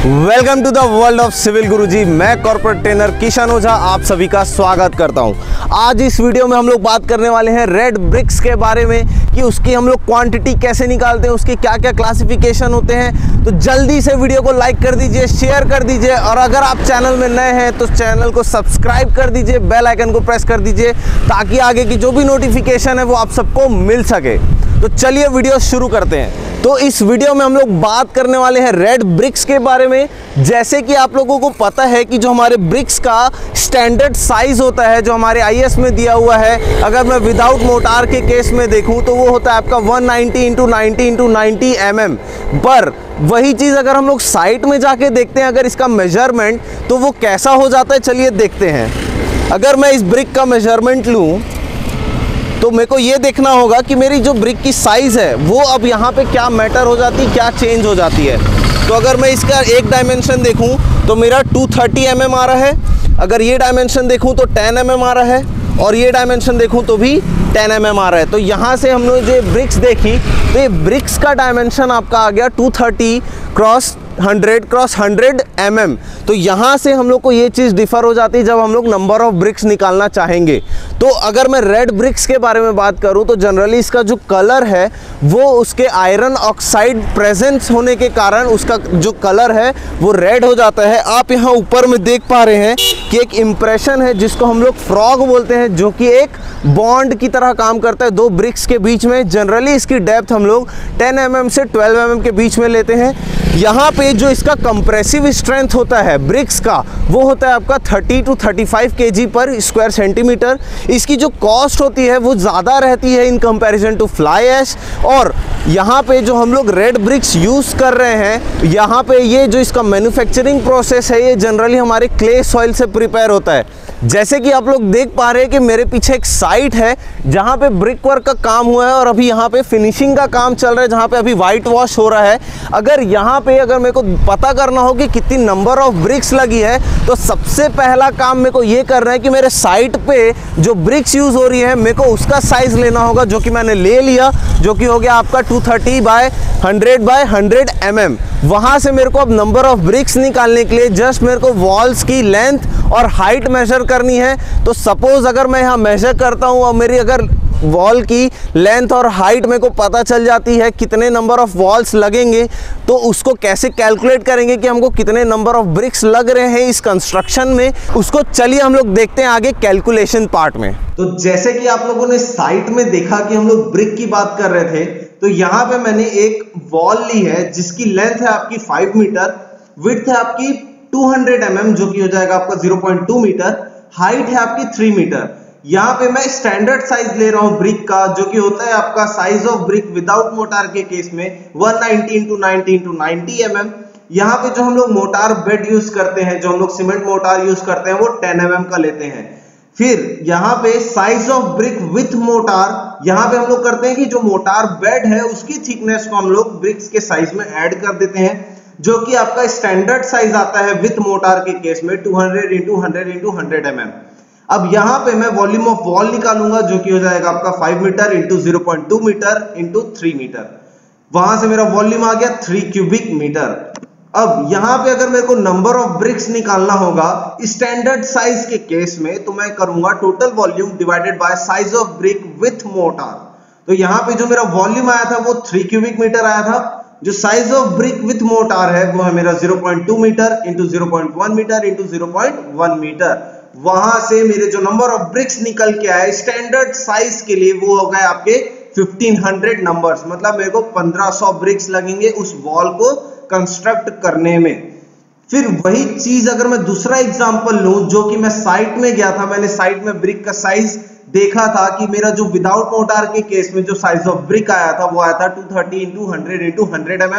Welcome to the world of civil Guruji मैं corporate trainer Kishan ओझा आप सभी का स्वागत करता हूँ। आज इस वीडियो में हम लोग बात करने वाले हैं रेड ब्रिक्स के बारे में, कि उसकी हम लोग क्वांटिटी कैसे निकालते हैं, उसके क्या क्या क्लासिफिकेशन होते हैं। तो जल्दी से वीडियो को लाइक कर दीजिए शेयर कर दीजिए, और अगर आप चैनल में नए हैं तो चैनल को सब्सक्राइब कर दीजिए बेल आइकन को प्रेस कर दीजिए, ताकि आगे की जो भी नोटिफिकेशन है, वो आप सबको मिल सके। तो चलिए वीडियो शुरू करते हैं। तो इस वीडियो में हम लोग बात करने वाले हैं रेड ब्रिक्स के बारे में। जैसे कि आप लोगों को पता है कि जो हमारे ब्रिक्स का स्टैंडर्ड साइज़ होता है, जो हमारे आईएस में दिया हुआ है, अगर मैं विदाउट मोटार के केस में देखूँ तो वो होता है आपका 190 ninety into ninety into ninety M पर वही चीज़ अगर हम लोग साइट में जाके देखते हैं, अगर इसका मेज़रमेंट तो वो कैसा हो जाता है, चलिए देखते हैं। अगर मैं इस ब्रिक का मेज़रमेंट लूँ तो मेरे को ये देखना होगा कि मेरी जो ब्रिक की साइज़ है, वो अब यहाँ पे क्या मैटर हो जाती, क्या चेंज हो जाती है। तो अगर मैं इसका एक डायमेंशन देखूँ तो मेरा 230 थर्टी mm आ रहा है। अगर ये डायमेंशन देखूँ तो 10 mm आ रहा है। और ये डायमेंशन देखूँ तो भी 10 एम mm आ रहा है। तो यहाँ से हमने जो ब्रिक्स देखी तो ये ब्रिक्स का डायमेंशन आपका आ गया 230 क्रॉस 100 क्रॉस 100 एम mm. तो यहाँ से हम लोग को ये चीज़ डिफ़र हो जाती है जब हम लोग नंबर ऑफ़ ब्रिक्स निकालना चाहेंगे। तो अगर मैं रेड ब्रिक्स के बारे में बात करूँ तो जनरली इसका जो कलर है, वो उसके आयरन ऑक्साइड प्रेजेंस होने के कारण उसका जो कलर है, वो रेड हो जाता है। आप यहाँ ऊपर में देख पा रहे हैं कि एक इम्प्रेशन है, जिसको हम लोग फ्रॉग बोलते हैं, जो कि एक बॉन्ड की तरह काम करता है। दो ब्रिक्स के बीच में जनरली इसकी डेप्थ हम लोग 10 एम mm से 12 एम mm के बीच में लेते हैं। यहाँ पे जो इसका कंप्रेसिव स्ट्रेंथ होता है ब्रिक्स का, वो होता है आपका 30 टू 35 केजी पर स्क्वायर सेंटीमीटर इसकी जो कॉस्ट होती है, वो ज़्यादा रहती है इन कंपैरिजन टू फ्लाई एश और यहाँ पे जो हम लोग रेड ब्रिक्स यूज़ कर रहे हैं, यहाँ पे ये जो इसका मैन्युफैक्चरिंग प्रोसेस है, ये जनरली हमारे क्ले सॉइल से प्रिपेयर होता है। जैसे कि आप लोग देख पा रहे हैं कि मेरे पीछे एक साइट है, जहाँ पे ब्रिक वर्क का काम हुआ है और अभी यहाँ पे फिनिशिंग का काम चल रहा है, जहाँ पे अभी वाइट वॉश हो रहा है। अगर यहाँ पे अगर मेरे को पता करना हो कि कितनी नंबर ऑफ़ ब्रिक्स लगी है तो सबसे पहला काम मेरे को ये करना है कि मेरे साइट पे जो ब्रिक्स यूज़ हो रही है, मेरे को उसका साइज़ लेना होगा, जो कि मैंने ले लिया, जो कि हो गया आपका two thirty by hundred by hundred M वहाँ से मेरे को अब नंबर ऑफ़ ब्रिक्स निकालने के लिए जस्ट मेरे को वॉल्स की लेंथ और हाइट मेजर करनी है। तो सपोज़ अगर मैं यहाँ मेजर करता हूँ और मेरी अगर वॉल की लेंथ और हाइट मेरे को पता चल जाती है कितने नंबर ऑफ़ वॉल्स लगेंगे तो उसको कैसे कैलकुलेट करेंगे कि हमको कितने नंबर ऑफ़ ब्रिक्स लग रहे हैं इस कंस्ट्रक्शन में? उसको चलिए हम लोग देखते हैं आगे कैलकुलेशन पार्ट में। तो जैसे कि आप लोगों ने साइट में देखा कि हम लोग ब्रिक की बात कर रहे थे तो यहाँ पे मैंने एक वॉल ली है, जिसकी लेंथ है आपकी फाइव मीटर विथ है आपकी 200 हंड्रेड mm जो कि हो जाएगा आपका 0.2 मीटर हाइट है आपकी 3 मीटर यहाँ पे मैं स्टैंडर्ड साइज़ ले रहा हूँ ब्रिक का, जो कि होता है आपका size of brick without mortar के केस में 190 ninety into ninety into ninety M यहाँ पे जो हम लोग मोटार बेड यूज़ करते हैं, जो हम लोग सीमेंट मोटार यूज़ करते हैं, वो 10 एम mm का लेते हैं। फिर यहाँ पे size of brick with mortar यहाँ पे हम लोग करते हैं कि जो मोटार बेड है, उसकी थिकनेस को हम लोग ब्रिक्स के साइज़ में ऐड कर देते हैं, जो कि आपका स्टैंडर्ड साइज़ आता है विथ मोटार के केस में 200 hundred into hundred into hundred M अब यहाँ पे मैं वॉल्यूम ऑफ़ वॉल निकालूँगा, जो कि हो जाएगा आपका 5 metre into zero metre into three metre वहाँ से मेरा वॉल्यूम आ गया 3 क्यूबिक मीटर अब यहाँ पे अगर मेरे को नंबर ऑफ़ ब्रिक्स निकालना होगा स्टैंडर्ड साइज़ के केस में तो मैं करूँगा total volume divided by size of brick with mortar तो यहाँ पे जो मेरा वॉल्यूम आया था, वो 3 क्यूबिक मीटर आया था। जो size of brick with mortar है, वो है मेरा 0.2 metre into zero metre into zero metre वहाँ से मेरे जो नंबर ऑफ़ ब्रिक्स निकल के आए स्टैंडर्ड साइज़ के लिए वो हो गए आपके 1500 नंबर्स मतलब मेरे को 1500 ब्रिक्स लगेंगे उस वॉल को। कंस्ट्रक्ट करने में। फिर वही चीज़ अगर मैं दूसरा एग्जांपल लूँ, जो कि मैं साइट में गया था, मैंने साइट में ब्रिक का साइज़ देखा था कि मेरा जो विदाउट मोटार के केस में जो साइज़ ऑफ़ ब्रिक आया था, वो आया था 230 thirty into hundred into hundred M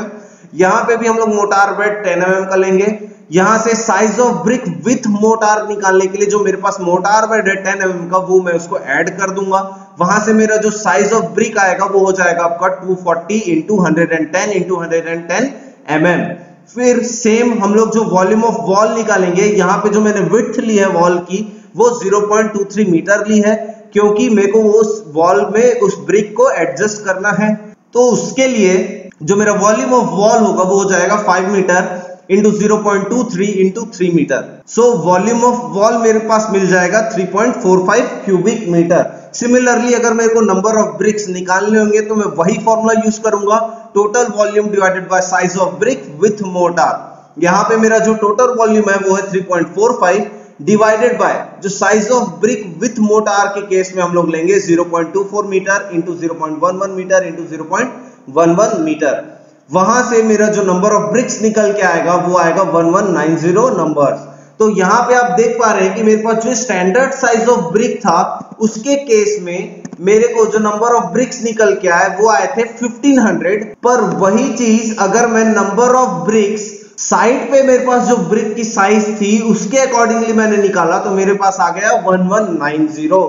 यहाँ पे भी हम लोग मोटार बेड 10 एम का लेंगे। यहाँ से size of brick with mortar निकालने के लिए जो मेरे पास मोटार बेड है 10 एम का, वो मैं उसको ऐड कर दूँगा। वहाँ से मेरा जो साइज़ ऑफ़ ब्रिक आएगा, वो हो जाएगा आपका 240 forty into hundred and ten into hundred and ten M mm. फिर सेम हम लोग जो वॉल्यूम ऑफ़ वॉल निकालेंगे, यहाँ पे जो मैंने विथ ली है वॉल की, वो 0.23 मीटर ली है, क्योंकि मेरे को उस वॉल में उस ब्रिक को एडजस्ट करना है। तो उसके लिए जो मेरा वॉल्यूम ऑफ़ वॉल होगा, वो हो जाएगा five metre into zero point two three three metre so volume of wall मेरे पास मिल जाएगा 3.45 क्यूबिक मीटर सिमिलरली अगर मेरे को नंबर ऑफ़ ब्रिक्स निकालने होंगे तो मैं वही फॉर्मूला यूज़ करूँगा total volume divided by size of brick with mortar यहाँ पे मेरा जो टोटल वॉल्यूम है, वो है 3.45 डिवाइडेड बाय जो size of brick with mortar के केस में हम लोग लेंगे 0.24 metre into 0.11 metre into 0.11 metre वहाँ से मेरा जो नंबर ऑफ़ ब्रिक्स निकल के आएगा, वो आएगा 1190 नंबर्स तो यहाँ पे आप देख पा रहे हैं कि मेरे पास जो स्टैंडर्ड साइज़ ऑफ़ ब्रिक था उसके केस में मेरे को जो नंबर ऑफ़ ब्रिक्स निकल के आए वो आए थे 1500 पर वही चीज़ अगर मैं नंबर ऑफ़ ब्रिक्स साइड पे मेरे पास जो ब्रिक की साइज़ थी, उसके अकॉर्डिंगली मैंने निकाला तो मेरे पास आ गया 1190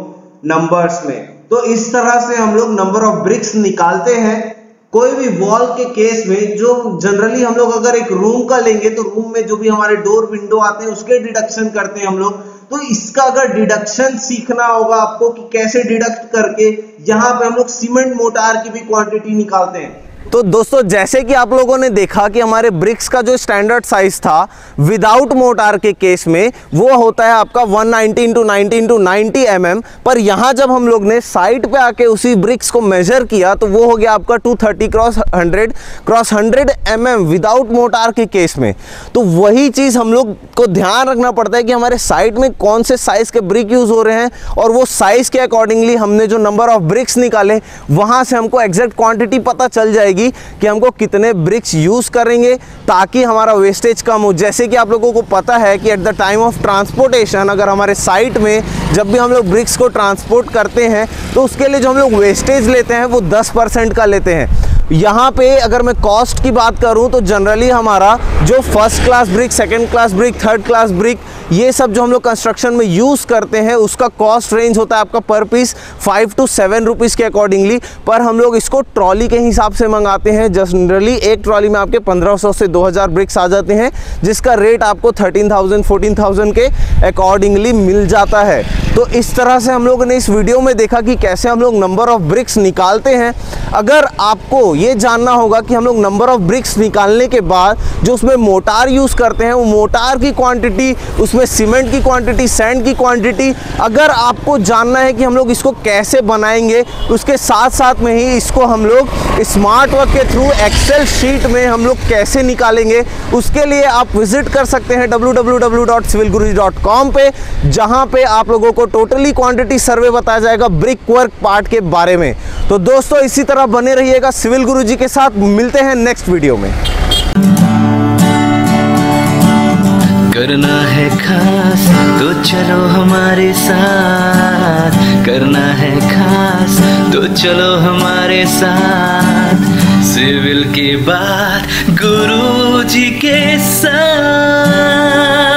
नंबर्स में। तो इस तरह से हम लोग नंबर ऑफ़ ब्रिक्स निकालते हैं। कोई भी वॉल के केस में जो जनरली हम लोग अगर एक रूम का लेंगे तो रूम में जो भी हमारे डोर विंडो आते हैं, उसके डिडक्शन करते हैं हम लोग। तो इसका अगर डिडक्शन सीखना होगा आपको कि कैसे डिडक्ट करके, यहाँ पे हम लोग सीमेंट मोटार की भी क्वांटिटी निकालते हैं। तो दोस्तों जैसे कि आप लोगों ने देखा कि हमारे ब्रिक्स का जो स्टैंडर्ड साइज़ था विदाउट मोटार के केस में वो होता है आपका 190 ninety into ninety into ninety mm, पर यहाँ जब हम लोग ने साइड पे आके उसी ब्रिक्स को मेजर किया तो वो हो गया आपका 230 cross 100 cross 100 mm without mortar के केस में। तो वही चीज़ हम लोग को ध्यान रखना पड़ता है कि हमारे साइड में कौन से साइज़ के ब्रिक यूज़ हो रहे हैं और वो साइज़ के अकॉर्डिंगली हमने जो नंबर ऑफ़ ब्रिक्स निकाले वहाँ से हमको एग्जैक्ट क्वांटिटी पता चल जाएगी जाएगी कि हमको कितने ब्रिक्स यूज़ करेंगे ताकि हमारा वेस्टेज कम हो। जैसे कि आप लोगों को पता है कि at the time of transportation अगर हमारे साइट में जब भी हम लोग ब्रिक्स को ट्रांसपोर्ट करते हैं तो उसके लिए जो हम लोग वेस्टेज लेते हैं, वो 10 परसेंट का लेते हैं। यहाँ पे अगर मैं कॉस्ट की बात करूँ तो जनरली हमारा जो first class brick second class brick third class brick ये सब जो हम लोग कंस्ट्रक्शन में यूज़ करते हैं उसका कॉस्ट रेंज होता है आपका per piece five to seven rupees के अकॉर्डिंगली पर हम लोग इसको ट्रॉली के हिसाब से मंगाते हैं। जनरली एक ट्रॉली में आपके 1500 से 2000 ब्रिक्स आ जाते हैं जिसका रेट आपको 13,000 14,000 के अकॉर्डिंगली मिल जाता है। तो इस तरह से हम लोगों ने इस वीडियो में देखा कि कैसे हम लोग नंबर ऑफ़ ब्रिक्स निकालते हैं। अगर आपको ये जानना होगा कि हम लोग नंबर ऑफ़ ब्रिक्स निकालने के बाद जो उसमें मोटार यूज़ करते हैं, वो मोटार की क्वांटिटी उसमें सीमेंट की क्वांटिटी सैंड की क्वांटिटी अगर आपको जानना है कि हम लोग इसको कैसे बनाएँगे, उसके साथ साथ में ही इसको हम लोग स्मार्ट वर्क के थ्रू एक्सेल शीट में हम लोग कैसे निकालेंगे, उसके लिए आप विज़िट कर सकते हैं www.civilguruji.com पे, जहाँ पे आप लोगों को टोटली क्वांटिटी सर्वे बताया जाएगा ब्रिक वर्क पार्ट के बारे में। तो दोस्तों, इसी तरह बने रहिएगा सिविल गुरुजी के साथ। मिलते हैं नेक्स्ट वीडियो में। करना है खास तो चलो हमारे साथ। करना है खास तो चलो हमारे साथ। सिविल के बात गुरु जी के साथ।